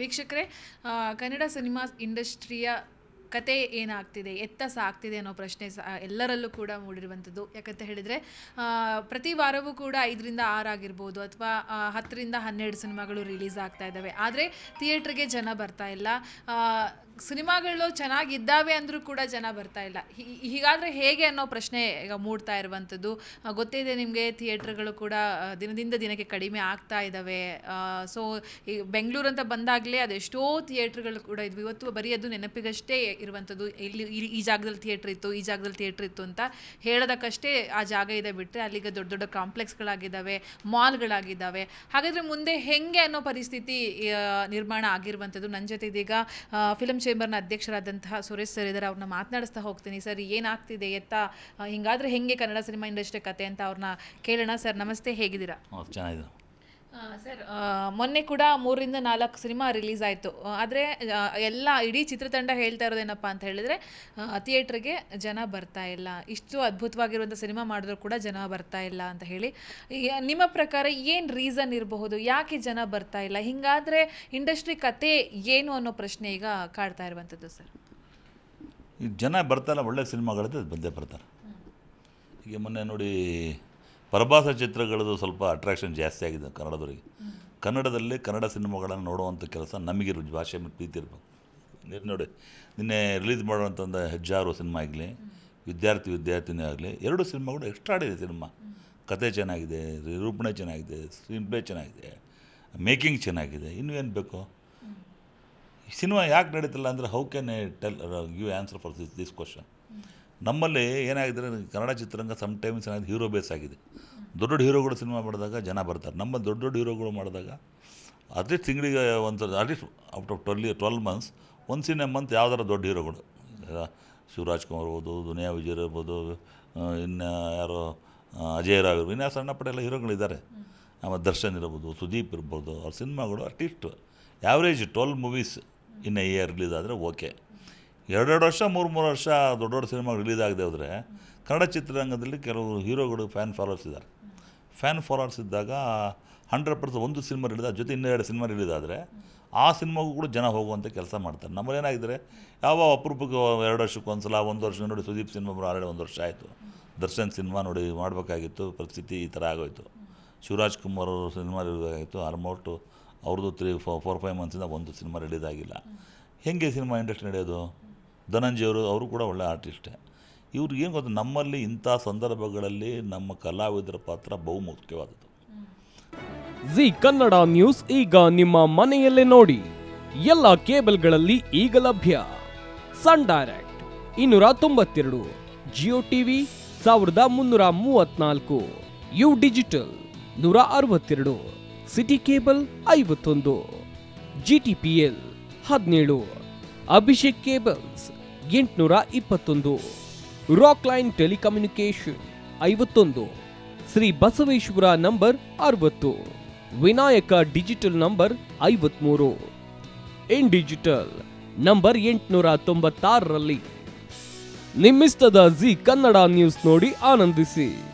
ವೀಕ್ಷಕರೇ ಕನ್ನಡ ಸಿನಿಮಾ ಇಂಡಸ್ಟ್ರಿಯ ಕತೆ ಏನಾಗ್ತಿದೆ, ಎತ್ತ ಸಾಗ್ತಿದೆ ಅನ್ನೋ ಪ್ರಶ್ನೆ ಸ, ಎಲ್ಲರಲ್ಲೂ ಕೂಡ ಮೂಡಿರುವಂಥದ್ದು. ಯಾಕಂತ ಹೇಳಿದರೆ ಪ್ರತಿ ವಾರವೂ ಕೂಡ ಐದರಿಂದ ಆಗಿರ್ಬೋದು ಅಥವಾ ಹತ್ತರಿಂದ ಹನ್ನೆರಡು ಸಿನಿಮಾಗಳು ರಿಲೀಸ್ ಆಗ್ತಾ ಇದ್ದಾವೆ. ಆದರೆ ಥಿಯೇಟ್ರಿಗೆ ಜನ ಬರ್ತಾ ಇಲ್ಲ. ಸಿನಿಮಾಗಳು ಚೆನ್ನಾಗಿದ್ದಾವೆ ಅಂದರೂ ಕೂಡ ಜನ ಬರ್ತಾ ಇಲ್ಲ. ಹೀಗಾದರೆ ಹೇಗೆ ಅನ್ನೋ ಪ್ರಶ್ನೆ ಈಗ ಮೂಡ್ತಾ ಇರುವಂಥದ್ದು. ಗೊತ್ತಿದೆ ನಿಮಗೆ ಥಿಯೇಟ್ರ್ಗಳು ಕೂಡ ದಿನದಿಂದ ದಿನಕ್ಕೆ ಕಡಿಮೆ ಆಗ್ತಾ ಇದ್ದಾವೆ ಸೊ, ಈ ಬೆಂಗಳೂರು ಅಂತ ಬಂದಾಗಲೇ ಅದೆಷ್ಟೋ ಥಿಯೇಟ್ರ್ಗಳು ಕೂಡ ಇದ್ವು. ಇವತ್ತು ಬರೀ ಅದು ನೆನಪಿಗಷ್ಟೇ ಇರುವಂಥದ್ದು. ಇಲ್ಲಿ ಈ- ಜಾಗದಲ್ಲಿ ಥಿಯೇಟ್ರ್ ಇತ್ತು, ಈ ಜಾಗದಲ್ಲಿ ಥಿಯೇಟ್ರ್ ಇತ್ತು ಅಂತ ಹೇಳೋದಕ್ಕಷ್ಟೇ ಆ ಜಾಗ ಇದೆ ಬಿಟ್ಟರೆ ಅಲ್ಲಿಗೆ ದೊಡ್ಡ ದೊಡ್ಡ ಕಾಂಪ್ಲೆಕ್ಸ್ಗಳಾಗಿದ್ದಾವೆ, ಮಾಲ್ಗಳಾಗಿದ್ದಾವೆ. ಹಾಗಾದರೆ ಮುಂದೆ ಹೆಂಗೆ ಅನ್ನೋ ಪರಿಸ್ಥಿತಿ ನಿರ್ಮಾಣ ಆಗಿರುವಂಥದ್ದು. ನನ್ನ ಜೊತೆ ಇದೀಗ ಫಿಲಮ್ ಚೇಂಬರ್ನ ಅಧ್ಯಕ್ಷರಾದಂತಹ ಸುರೇಶ್ ಸರ್ ಇದ್ದಾರೆ, ಅವ್ರನ್ನ ಮಾತನಾಡಿಸ್ತಾ ಹೋಗ್ತೀನಿ. ಸರ್, ಏನಾಗ್ತಿದೆ ಎತ್ತ? ಹಿಂಗಾದ್ರೆ ಹೆಂಗೆ ಕನ್ನಡ ಸಿನಿಮಾ ಇಂಡಸ್ಟ್ರಿ ಕತೆ ಅಂತ ಅವ್ರನ್ನ ಕೇಳೋಣ. ಸರ್, ನಮಸ್ತೆ. ಹೇಗಿದ್ದೀರಾ? ಚೆನ್ನಾಗಿದೆ ಸರ್ ಮೊನ್ನೆ ಕೂಡ ಮೂರರಿಂದ ನಾಲ್ಕು ಸಿನಿಮಾ ರಿಲೀಸ್ ಆಯಿತು. ಆದರೆ ಎಲ್ಲ ಇಡೀ ಚಿತ್ರತಂಡ ಹೇಳ್ತಾ ಇರೋದೇನಪ್ಪ ಅಂತ ಹೇಳಿದ್ರೆ ಥಿಯೇಟ್ರಿಗೆ ಜನ ಬರ್ತಾ ಇಲ್ಲ. ಇಷ್ಟು ಅದ್ಭುತವಾಗಿರುವಂಥ ಸಿನಿಮಾ ಮಾಡಿದ್ರು ಕೂಡ ಜನ ಬರ್ತಾ ಇಲ್ಲ ಅಂತ ಹೇಳಿ. ನಿಮ್ಮ ಪ್ರಕಾರ ಏನು ರೀಸನ್ ಇರಬಹುದು? ಯಾಕೆ ಜನ ಬರ್ತಾ ಇಲ್ಲ? ಹಿಂಗಾದರೆ ಇಂಡಸ್ಟ್ರಿ ಕತೆ ಏನು ಅನ್ನೋ ಪ್ರಶ್ನೆ ಈಗ ಕಾಡ್ತಾ ಇರುವಂಥದ್ದು ಸರ್. ಜನ ಬರ್ತಾ ಇಲ್ಲ, ಒಳ್ಳೆ ಸಿನಿಮಾಗಳಿದೆ ಬಂದೇ ಬರ್ತಾರೆ. ಈಗ ಮೊನ್ನೆ ನೋಡಿ ಪ್ರಭಾಸ ಚಿತ್ರಗಳದ್ದು ಸ್ವಲ್ಪ ಅಟ್ರಾಕ್ಷನ್ ಜಾಸ್ತಿ ಆಗಿದೆ ಕನ್ನಡದವರಿಗೆ. ಕನ್ನಡದಲ್ಲಿ ಕನ್ನಡ ಸಿನಿಮಾಗಳನ್ನು ನೋಡುವಂಥ ಕೆಲಸ ನಮಗೆ ಭಾಷೆ ಮೇಲೆ ಪ್ರೀತಿ ನೀರು ನೋಡಿ, ನಿನ್ನೆ ರಿಲೀಸ್ ಮಾಡುವಂಥ ಒಂದು ಹೆಜ್ಜಾರು ಸಿನಿಮಾ ಆಗಲಿ, ವಿದ್ಯಾರ್ಥಿ ವಿದ್ಯಾರ್ಥಿನೇ ಆಗಲಿ, ಎರಡು ಸಿನಿಮಾಗಳು ಎಕ್ಸ್ಟ್ರಾ ಆಡಿದೆ ಸಿನಿಮಾ. ಕತೆ ಚೆನ್ನಾಗಿದೆ, ನಿರೂಪಣೆ ಚೆನ್ನಾಗಿದೆ ಸ್ಕ್ರೀನ್ ಪ್ಲೇ ಚೆನ್ನಾಗಿದೆ ಮೇಕಿಂಗ್ ಚೆನ್ನಾಗಿದೆ, ಇನ್ನೂ ಏನು ಬೇಕು? ಸಿನಿಮಾ ಯಾಕೆ ನಡೀತಿಲ್ಲ ಅಂದರೆ how can I tell give answer for this this question ನಮ್ಮಲ್ಲಿ ಏನಾಗಿದ್ರೆ ಕನ್ನಡ ಚಿತ್ರರಂಗ ಸಮ್ ಟೈಮ್ಸ್ ಏನಾಗಿದೆ ಹೀರೋ ಬೇಸ್ ಆಗಿದೆ. ದೊಡ್ಡ ದೊಡ್ಡ ಹೀರೋಗಳು ಸಿನಿಮಾ ಮಾಡಿದಾಗ ಜನ ಬರ್ತಾರೆ. ನಮ್ಮ ದೊಡ್ಡ ದೊಡ್ಡ ಹೀರೋಗಳು ಮಾಡಿದಾಗ ಅಟ್ಲೀಸ್ಟ್ ತಿಂಗಳಿಗೆ ಒಂದು at least out of twelve twelve months ಒಂದು ಸಿನಿಮಾ ಮಂತ್ ಯಾವ್ದಾರ ದೊಡ್ಡ ಹೀರೋಗಳು ಶಿವರಾಜ್ ಕುಮಾರ್ ಇರ್ಬೋದು, ದುನಿಯಾ ವಿಜಯ್ ಇರ್ಬೋದು ಇನ್ನು ಯಾರು ಅಜಯ್ ರಾವ್ ಇರ್ಬೋದು, ಇನ್ನು ಸಣ್ಣ ಎಲ್ಲ ಹೀರೋಗಳಿದ್ದಾರೆ ಆಮೇಲೆ ದರ್ಶನ್ ಇರ್ಬೋದು, ಸುದೀಪ್ ಇರ್ಬೋದು, ಅವ್ರ ಸಿನಿಮಾಗಳು at least average twelve movies in a year release ಆದರೆ ಓಕೆ ಎರಡೆರಡು ವರ್ಷ, ಮೂರು ಮೂರು ವರ್ಷ ದೊಡ್ಡ ದೊಡ್ಡ ಸಿನಿಮಾ ರಿಲೀಸ್ ಆಗದೆ ಹೋದರೆ ಕನ್ನಡ ಚಿತ್ರರಂಗದಲ್ಲಿ ಕೆಲವು ಹೀರೋಗಳು ಫ್ಯಾನ್ ಫಾಲೋವರ್ಸ್ ಇದ್ದಾರೆ. ಫ್ಯಾನ್ ಫಾಲೋವರ್ಸ್ ಇದ್ದಾಗ ಹಂಡ್ರೆಡ್ ಪರ್ಸೆಂಟ್ ಒಂದು ಸಿನಿಮಾ ರಿಲೀಸ್ ಆದ ಜೊತೆ ಇನ್ನೆರಡು ಸಿನಿಮಾ ರಿಲೀಸ್ ಆದರೆ ಆ ಸಿನಿಮಾಗೂ ಕೂಡ ಜನ ಹೋಗುವಂಥ ಕೆಲಸ ಮಾಡ್ತಾರೆ. ನಮ್ಮಲ್ಲಿ ಏನಾಗಿದ್ದರೆ ಯಾವ ಅಪರೂಪಕ್ಕೆ ಎರಡು ವರ್ಷಕ್ಕೆ ಒಂದು ಸಲ ಒಂದು ವರ್ಷ ನೋಡಿ ಸುದೀಪ್ ಸಿನಿಮಾ ಆಲ್ರೆಡಿ ಒಂದು ವರ್ಷ ಆಯಿತು. ದರ್ಶನ್ ಸಿನಿಮಾ ನೋಡಿ ಮಾಡಬೇಕಾಗಿತ್ತು, ಪರಿಸ್ಥಿತಿ ಈ ಥರ ಆಗೋಯಿತು. ಶಿವರಾಜ್ ಕುಮಾರ್ ಅವರು ಸಿನಿಮಾ ರಿಲೀಸ್ ಆಗಿತ್ತು, ಆಲ್ಮೋಸ್ಟ್ ಅವ್ರದ್ದು ತ್ರೀ ಫೋ ಫೋರ್ ಫೈವ್ ಮಂತ್ಸಿಂದ ಒಂದು ಸಿನಿಮಾ ರಿಲೀಸ್ ಆಗಿಲ್ಲ. ಹೆಂಗೆ ಸಿನಿಮಾ ಇಂಡಸ್ಟ್ರಿ ನಡೆಯೋದು? ಧನಂಜಯ ಅವರು ಕೂಡ ಒಳ್ಳೆ ಆರ್ಟಿಸ್ಟೇ. ಇವ್ರಿಗೆ ಏನು ನಮ್ಮಲ್ಲಿ ಇಂಥ ಸಂದರ್ಭಗಳಲ್ಲಿ ನಮ್ಮ ಕಲಾವಿದರ ಪಾತ್ರ ಬಹುಮುಖ್ಯವಾದದ್ದು. ಜಿ ಕನ್ನಡ ನ್ಯೂಸ್ ಈಗ ನಿಮ್ಮ ಮನೆಯಲ್ಲೇ ನೋಡಿ. ಎಲ್ಲ ಕೇಬಲ್ಗಳಲ್ಲಿ ಈಗ ಲಭ್ಯ. ಸನ್ ಡೈರೆಕ್ಟ್ ಇನ್ನೂರ ತೊಂಬತ್ತೆರಡು, ಜಿಯೋ ಟಿವಿ ಸಾವಿರದ ಮುನ್ನೂರ ಮೂವತ್ನಾಲ್ಕು, ಯು ಡಿಜಿಟಲ್ ನೂರ ಅರವತ್ತೆರಡು, ಸಿಟಿ ಕೇಬಲ್ ಐವತ್ತೊಂದು, ಜಿ ಟಿ ಪಿ ಎಲ್ ಹದಿನೇಳು, ಅಭಿಷೇಕ್ ಕೇಬಲ್ಸ್ ಎಂಟುನೂರ ಇಪ್ಪತ್ತೊಂದು. ರಾಕ್ ಲೈನ್ ಟೆಲಿಕಮ್ಯುನಿಕೇಶನ್ ಐವತ್ತೊಂದು. ಶ್ರೀ ಬಸವೇಶ್ವರ ನಂಬರ್ ಅರವತ್ತು. ವಿನಾಯಕ ಡಿಜಿಟಲ್ ನಂಬರ್ ಐವತ್ಮೂರು. ಇನ್ ಡಿಜಿಟಲ್ ನಂಬರ್ ಎಂಟುನೂರ ತೊಂಬತ್ತಾರರಲ್ಲಿ. ನಿಮ್ಮಿಸ್ತದ ಜಿ ಕನ್ನಡ ನ್ಯೂಸ್ ನೋಡಿ ಆನಂದಿಸಿ.